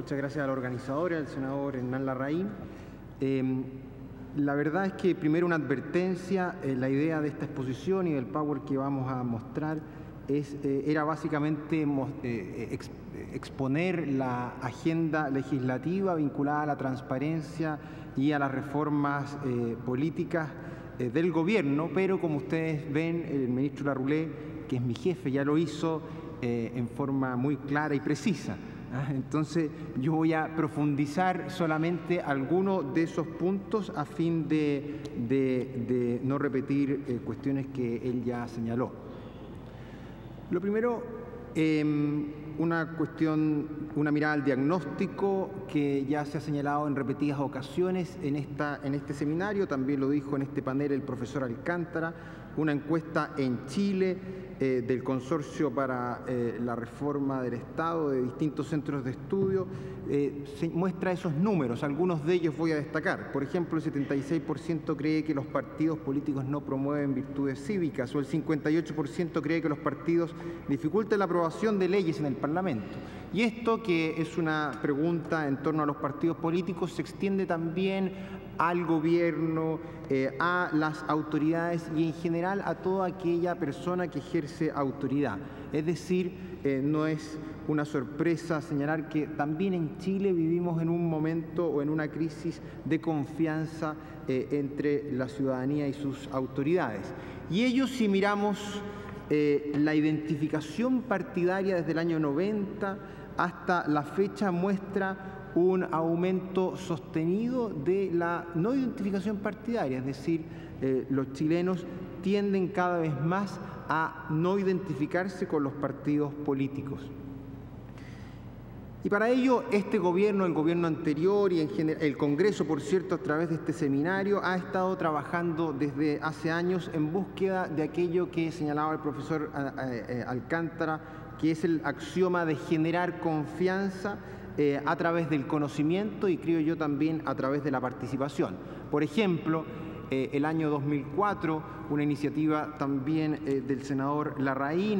Muchas gracias a la organizadora, al senador Hernán Larraín. Em, la verdad es que primero una advertencia, eh, la idea de esta exposición y del power que vamos a mostrar es, eh, era básicamente eh, exponer la agenda legislativa vinculada a la transparencia y a las reformas políticas del gobierno, pero como ustedes ven, el ministro Larroulé, que es mi jefe, ya lo hizo en forma muy clara y precisa. ¿Ah? Entonces yo voy a profundizar solamente algunos de esos puntos a fin de, no repetir eh, cuestiones que él ya señaló. Lo primero, em, una cuestión, una mirada al diagnóstico que ya se ha señalado en repetidas ocasiones en, esta, en este seminario, también lo dijo en este panel el profesor Alcántara, una encuesta en Chile eh, del Consorcio para eh, la Reforma del Estado, de distintos centros de estudio, eh, muestra esos números, algunos de ellos voy a destacar. Por ejemplo, el 76% cree que los partidos políticos no promueven virtudes cívicas o el 58% cree que los partidos dificultan la aprobación de leyes en el Parlamento. Y esto, que es una pregunta en torno a los partidos políticos, se extiende también al gobierno, eh, a las autoridades y en general a toda aquella persona que ejerce autoridad. Es decir, eh, no es una sorpresa señalar que también en Chile vivimos en un momento o en una crisis de confianza eh, entre la ciudadanía y sus autoridades. Y ello si miramos la identificación partidaria desde el año 90 hasta la fecha muestra un aumento sostenido de la no identificación partidaria, es decir, eh, los chilenos tienden cada vez más a no identificarse con los partidos políticos. Y para ello, este gobierno, el gobierno anterior y el Congreso, por cierto, a través de este seminario, ha estado trabajando desde hace años en búsqueda de aquello que señalaba el profesor eh, eh, Alcántara, que es el axioma de generar confianza eh, a través del conocimiento y creo yo también a través de la participación. Por ejemplo, eh, el año 2004, una iniciativa también eh, del senador Larraín,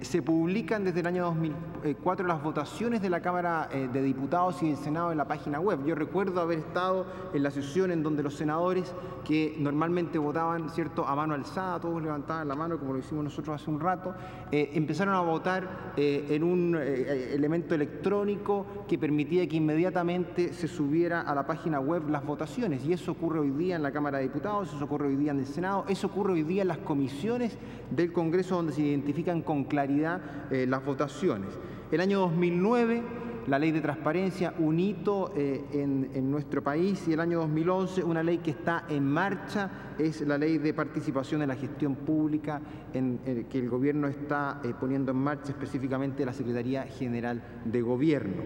se publican desde el año 2004 las votaciones de la Cámara de Diputados y del Senado en la página web. Yo recuerdo haber estado en la sesión en donde los senadores que normalmente votaban cierto a mano alzada, todos levantaban la mano como lo hicimos nosotros hace un rato, empezaron a votar en un elemento electrónico que permitía que inmediatamente se subiera a la página web las votaciones y eso ocurre hoy día en la Cámara de Diputados, eso ocurre hoy día en el Senado, eso ocurre hoy día en las comisiones del Congreso donde se identifican con claridad eh, las votaciones. El año 2009 la ley de transparencia, un hito eh, en, nuestro país, y el año 2011 una ley que está en marcha, es la ley de participación en la gestión pública, en, que el gobierno está eh, poniendo en marcha específicamente la Secretaría General de Gobierno.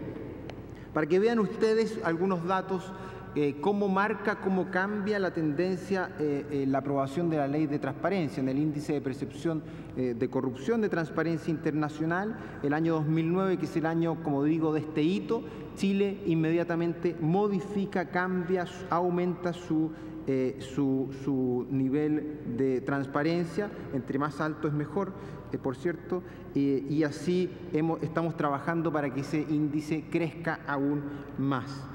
Para que vean ustedes algunos datos eh, cómo marca, cómo cambia la tendencia eh, eh, la aprobación de la ley de transparencia. En el índice de percepción de corrupción de transparencia internacional, el año 2009, que es el año, como digo, de este hito, Chile inmediatamente modifica, cambia, aumenta su, su, nivel de transparencia, entre más alto es mejor, por cierto, y así estamos trabajando para que ese índice crezca aún más.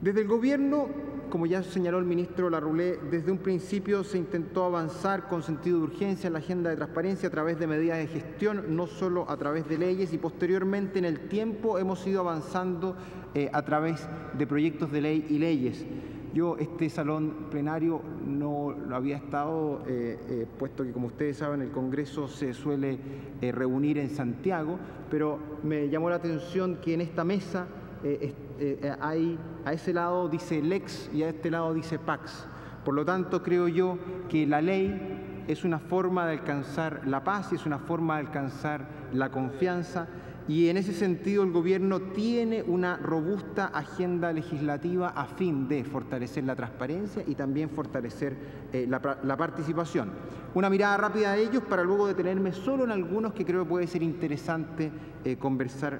Desde el gobierno, como ya señaló el ministro Larroulé, desde un principio se intentó avanzar con sentido de urgencia en la agenda de transparencia a través de medidas de gestión, no solo a través de leyes, y posteriormente en el tiempo hemos ido avanzando eh, a través de proyectos de ley y leyes. Yo este salón plenario no lo había estado, eh, eh, puesto que como ustedes saben el Congreso se suele reunir en Santiago, pero me llamó la atención que en esta mesa eh, eh, hay, a ese lado dice lex y a este lado dice pax. Por lo tanto, creo yo que la ley es una forma de alcanzar la paz y es una forma de alcanzar la confianza y en ese sentido el gobierno tiene una robusta agenda legislativa a fin de fortalecer la transparencia y también fortalecer eh, la, participación. Una mirada rápida a ellos para luego detenerme solo en algunos que creo que puede ser interesante conversar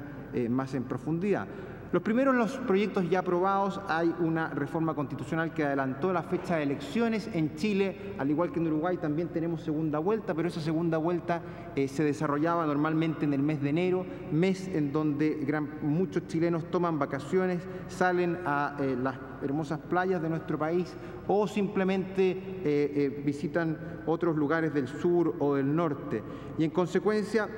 más en profundidad. Los primeros los proyectos ya aprobados, hay una reforma constitucional que adelantó la fecha de elecciones. En Chile, al igual que en Uruguay, también tenemos segunda vuelta, pero esa segunda vuelta eh, se desarrollaba normalmente en el mes de enero, mes en donde muchos chilenos toman vacaciones, salen a eh, las hermosas playas de nuestro país o simplemente eh, visitan otros lugares del sur o del norte. Y en consecuencia,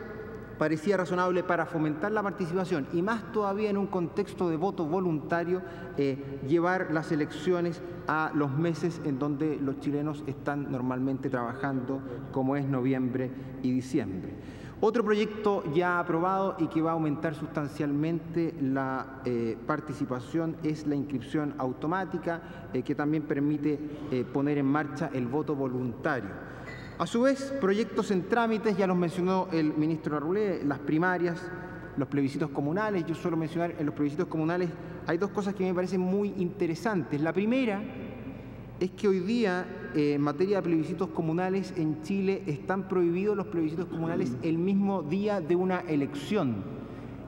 parecía razonable para fomentar la participación y más todavía en un contexto de voto voluntario, eh, llevar las elecciones a los meses en donde los chilenos están normalmente trabajando, como es noviembre y diciembre. Otro proyecto ya aprobado y que va a aumentar sustancialmente la eh, participación es la inscripción automática, eh, que también permite poner en marcha el voto voluntario. A su vez, proyectos en trámites, ya los mencionó el ministro Arrulé, las primarias, los plebiscitos comunales. Yo suelo mencionar en los plebiscitos comunales hay dos cosas que me parecen muy interesantes. La primera es que hoy día, eh, en materia de plebiscitos comunales en Chile, están prohibidos los plebiscitos comunales el mismo día de una elección.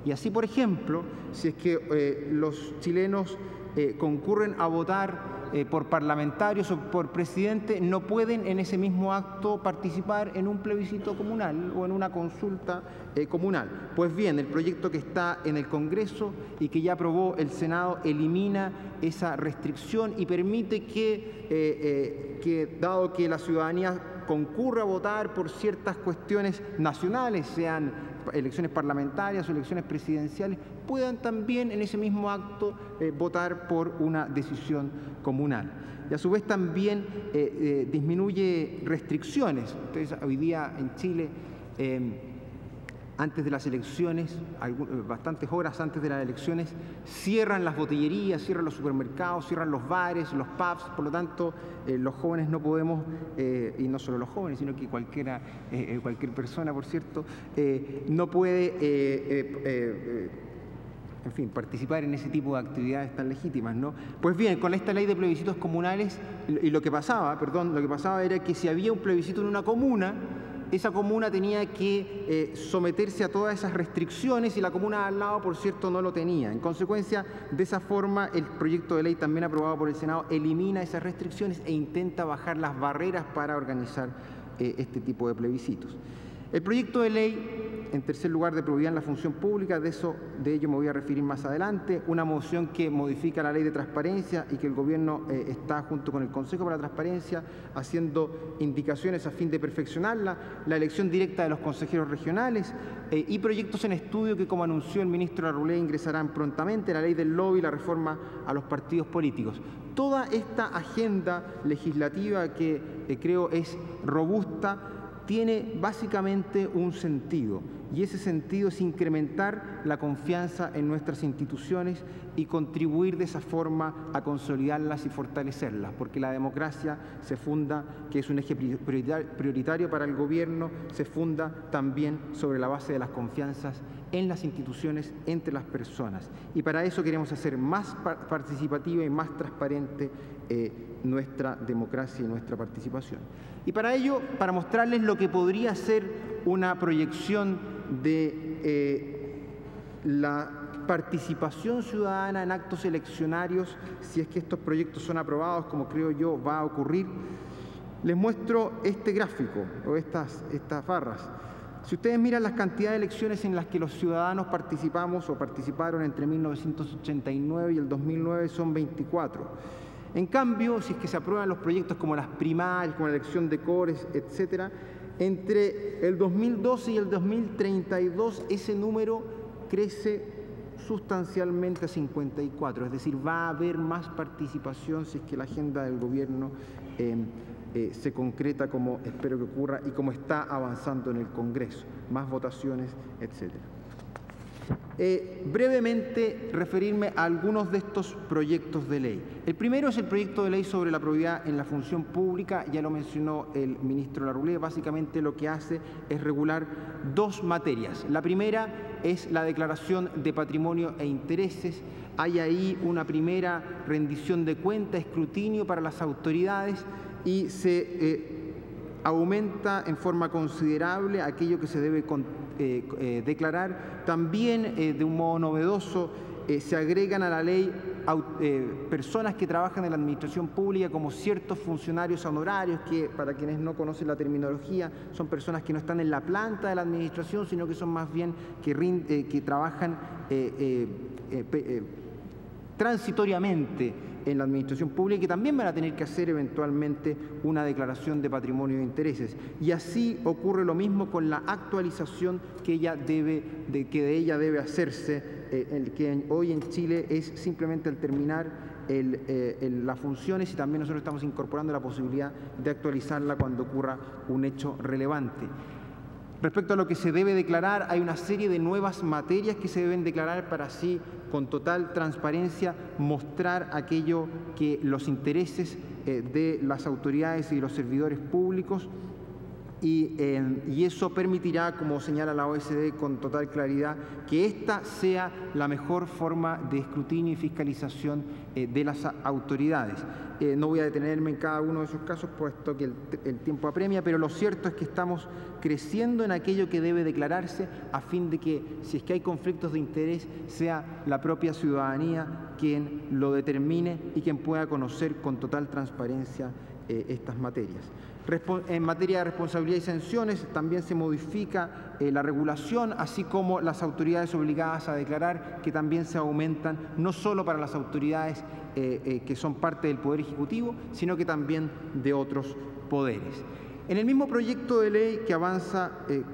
Y así, por ejemplo, si es que eh, los chilenos eh, concurren a votar eh, por parlamentarios o por presidente no pueden en ese mismo acto participar en un plebiscito comunal o en una consulta eh, comunal. Pues bien, el proyecto que está en el Congreso y que ya aprobó el Senado elimina esa restricción y permite que, eh, que dado que la ciudadanía concurra a votar por ciertas cuestiones nacionales, sean elecciones parlamentarias o elecciones presidenciales, puedan también en ese mismo acto eh, votar por una decisión comunal. Y a su vez también eh, eh, disminuye restricciones. Ustedes hoy día en Chile em, antes de las elecciones, eh, bastantes horas antes de las elecciones, cierran las botillerías, cierran los supermercados, cierran los bares, los pubs, por lo tanto eh, los jóvenes no podemos, eh, y no solo los jóvenes, sino que cualquiera, cualquier persona, por cierto, no puede en fin, participar en ese tipo de actividades tan legítimas, ¿no? Pues bien, con esta ley de plebiscitos comunales, y lo que pasaba, perdón, lo que pasaba era que si había un plebiscito en una comuna, esa comuna tenía que eh, someterse a todas esas restricciones y la comuna al lado, por cierto, no lo tenía. En consecuencia, de esa forma, el proyecto de ley también aprobado por el Senado elimina esas restricciones e intenta bajar las barreras para organizar eh, este tipo de plebiscitos. El proyecto de ley, en tercer lugar, de probidad en la función pública, de, eso, de ello me voy a referir más adelante, una moción que modifica la ley de transparencia y que el Gobierno eh, está junto con el Consejo para la Transparencia haciendo indicaciones a fin de perfeccionarla, la elección directa de los consejeros regionales eh, y proyectos en estudio que, como anunció el ministro Arrulé, ingresarán prontamente, la ley del lobby y la reforma a los partidos políticos. Toda esta agenda legislativa que eh, creo es robusta, tiene básicamente un sentido y ese sentido es incrementar la confianza en nuestras instituciones y contribuir de esa forma a consolidarlas y fortalecerlas, porque la democracia se funda, que es un eje prioritario para el gobierno, se funda también sobre la base de las confianzas en las instituciones entre las personas. Y para eso queremos hacer más participativa y más transparente eh, nuestra democracia y nuestra participación. Y para ello, para mostrarles lo que podría ser una proyección de eh, la participación ciudadana en actos eleccionarios, si es que estos proyectos son aprobados, como creo yo va a ocurrir, les muestro este gráfico o estas, estas barras. Si ustedes miran las cantidades de elecciones en las que los ciudadanos participamos o participaron entre 1989 y el 2009 son 24. En cambio, si es que se aprueban los proyectos como las primarias, como la elección de cores, etcétera, entre el 2012 y el 2032 ese número crece sustancialmente a 54, es decir, va a haber más participación si es que la agenda del gobierno eh, eh, se concreta como espero que ocurra y como está avanzando en el Congreso, más votaciones, etcétera. Eh, brevemente referirme a algunos de estos proyectos de ley. El primero es el proyecto de ley sobre la probidad en la función pública, ya lo mencionó el ministro Larulé, básicamente lo que hace es regular dos materias. La primera es la declaración de patrimonio e intereses. Hay ahí una primera rendición de cuenta, escrutinio para las autoridades y se... Eh, aumenta en forma considerable aquello que se debe eh, eh, declarar. También, eh, de un modo novedoso, se agregan a la ley personas que trabajan en la administración pública como ciertos funcionarios honorarios, que para quienes no conocen la terminología, son personas que no están en la planta de la administración, sino que son más bien que, que trabajan transitoriamente en la administración pública y también van a tener que hacer eventualmente una declaración de patrimonio de intereses. Y así ocurre lo mismo con la actualización que, ella debe, de, que de ella debe hacerse, eh, el que hoy en Chile es simplemente al terminar eh, las funciones y también nosotros estamos incorporando la posibilidad de actualizarla cuando ocurra un hecho relevante. Respecto a lo que se debe declarar, hay una serie de nuevas materias que se deben declarar para así, con total transparencia, mostrar aquello que los intereses eh, de las autoridades y los servidores públicos eh, y, eso permitirá, como señala la OSD con total claridad, que esta sea la mejor forma de escrutinio y fiscalización eh, de las autoridades. Eh, no voy a detenerme en cada uno de esos casos, puesto que el, tiempo apremia, pero lo cierto es que estamos creciendo en aquello que debe declararse a fin de que, si es que hay conflictos de interés, sea la propia ciudadanía quien lo determine y quien pueda conocer con total transparencia estas materias. En materia de responsabilidad y sanciones también se modifica eh, la regulación, así como las autoridades obligadas a declarar que también se aumentan, no solo para las autoridades eh, eh, que son parte del Poder Ejecutivo, sino que también de otros poderes. En el mismo proyecto de ley que avanza,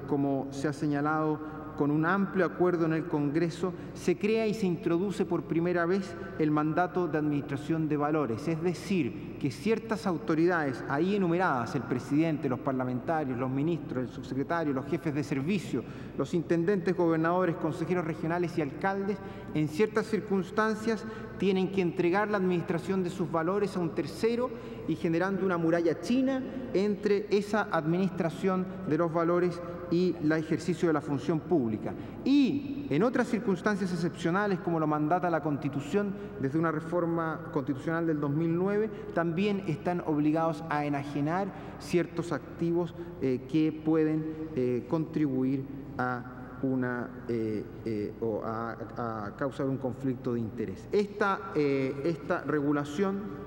como se ha señalado, con un amplio acuerdo en el Congreso, se crea y se introduce por primera vez el mandato de administración de valores, es decir, que ciertas autoridades ahí enumeradas, el presidente, los parlamentarios, los ministros, el subsecretario, los jefes de servicio, los intendentes, gobernadores, consejeros regionales y alcaldes, en ciertas circunstancias tienen que entregar la administración de sus valores a un tercero y generando una muralla china entre esa administración de los valores y el ejercicio de la función pública. Y en otras circunstancias excepcionales, como lo mandata la Constitución desde una reforma constitucional del 2009, también están obligados a enajenar ciertos activos eh, que pueden eh, contribuir a una eh, o a, causar un conflicto de interés. Esta, esta regulación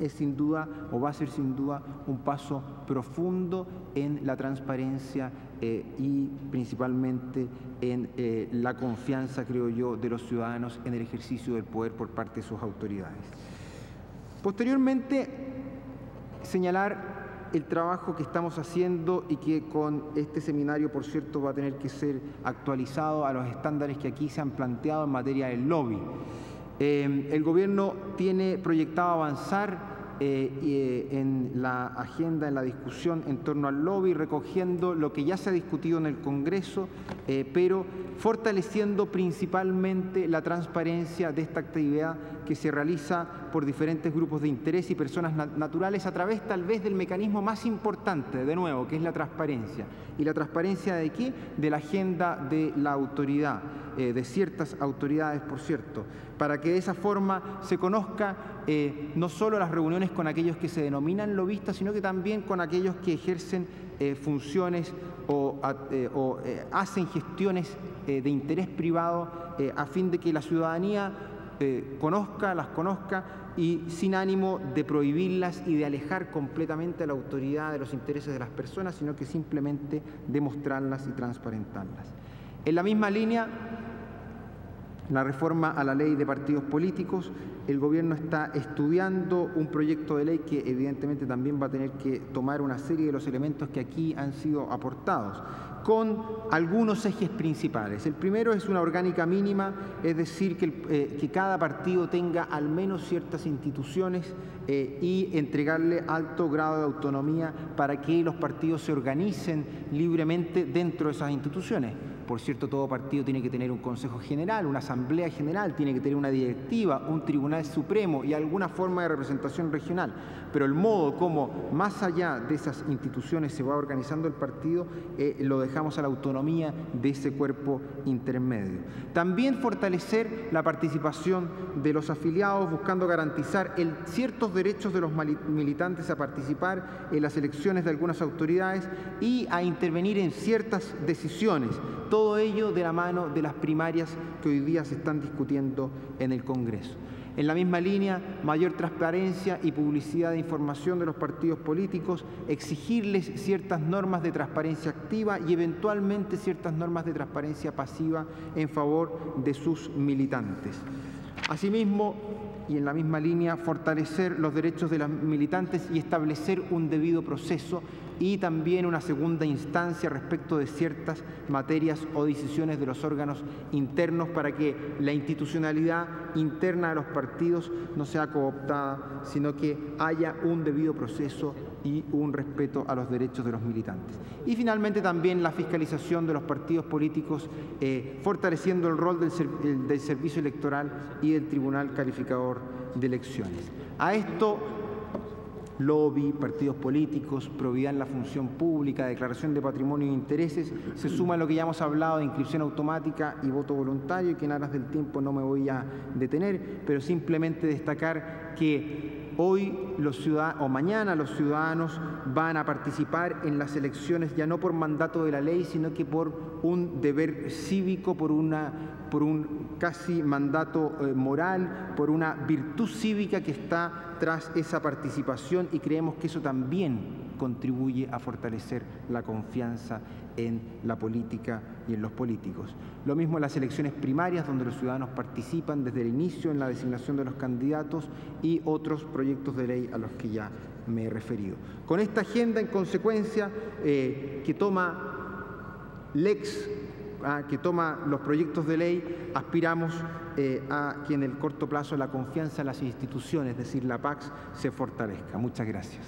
es sin duda o va a ser sin duda un paso profundo en la transparencia eh, y principalmente en eh, la confianza, creo yo, de los ciudadanos en el ejercicio del poder por parte de sus autoridades. Posteriormente, señalar el trabajo que estamos haciendo y que con este seminario, por cierto, va a tener que ser actualizado a los estándares que aquí se han planteado en materia del lobby. Eh, el gobierno tiene proyectado avanzar eh, eh, en la agenda, en la discusión en torno al lobby, recogiendo lo que ya se ha discutido en el Congreso, eh, pero fortaleciendo principalmente la transparencia de esta actividad que se realiza por diferentes grupos de interés y personas naturales a través tal vez del mecanismo más importante, de nuevo, que es la transparencia. ¿Y la transparencia de qué? De la agenda de la autoridad, de ciertas autoridades, por cierto, para que de esa forma se conozca no solo las reuniones con aquellos que se denominan lobistas, sino que también con aquellos que ejercen eh, funciones o, eh, eh, hacen gestiones de interés privado a fin de que la ciudadanía conozca, las conozca y sin ánimo de prohibirlas y de alejar completamente a la autoridad de los intereses de las personas, sino que simplemente demostrarlas y transparentarlas. En la misma línea, la reforma a la ley de partidos políticos, el gobierno está estudiando un proyecto de ley que evidentemente también va a tener que tomar una serie de los elementos que aquí han sido aportados, con algunos ejes principales. El primero es una orgánica mínima, es decir, que, eh, cada partido tenga al menos ciertas instituciones eh, y entregarle alto grado de autonomía para que los partidos se organicen libremente dentro de esas instituciones Por cierto, todo partido tiene que tener un Consejo General, una Asamblea General, tiene que tener una directiva, un Tribunal Supremo y alguna forma de representación regional. Pero el modo como, más allá de esas instituciones, se va organizando el partido, eh, lo dejamos a la autonomía de ese cuerpo intermedio. También fortalecer la participación de los afiliados, buscando garantizar ciertos derechos de los militantes a participar en las elecciones de algunas autoridades y a intervenir en ciertas decisiones. Todo ello de la mano de las primarias que hoy día se están discutiendo en el Congreso. En la misma línea, mayor transparencia y publicidad de información de los partidos políticos, exigirles ciertas normas de transparencia activa y eventualmente ciertas normas de transparencia pasiva en favor de sus militantes. Asimismo, y en la misma línea, fortalecer los derechos de los militantes y establecer un debido proceso y también una segunda instancia respecto de ciertas materias o decisiones de los órganos internos para que la institucionalidad interna de los partidos no sea cooptada, sino que haya un debido proceso y un respeto a los derechos de los militantes. Y finalmente también la fiscalización de los partidos políticos, eh, fortaleciendo el rol del, del servicio electoral y del Tribunal Calificador de Elecciones. A esto lobby, partidos políticos, probidad en la función pública, declaración de patrimonio e intereses, se suma lo que ya hemos hablado de inscripción automática y voto voluntario, y que en aras del tiempo no me voy a detener, pero simplemente destacar que hoy los ciudadanos, o mañana los ciudadanos van a participar en las elecciones ya no por mandato de la ley, sino que por un deber cívico, por, una, por un casi mandato eh, moral, por una virtud cívica que está tras esa participación y creemos que eso también contribuye a fortalecer la confianza en la política y en los políticos. Lo mismo en las elecciones primarias, donde los ciudadanos participan desde el inicio en la designación de los candidatos y otros proyectos de ley a los que ya me he referido. Con esta agenda, en consecuencia, eh, que toma Lex que toma los proyectos de ley, aspiramos eh, a que en el corto plazo la confianza en las instituciones, es decir, la PAX, se fortalezca. Muchas gracias.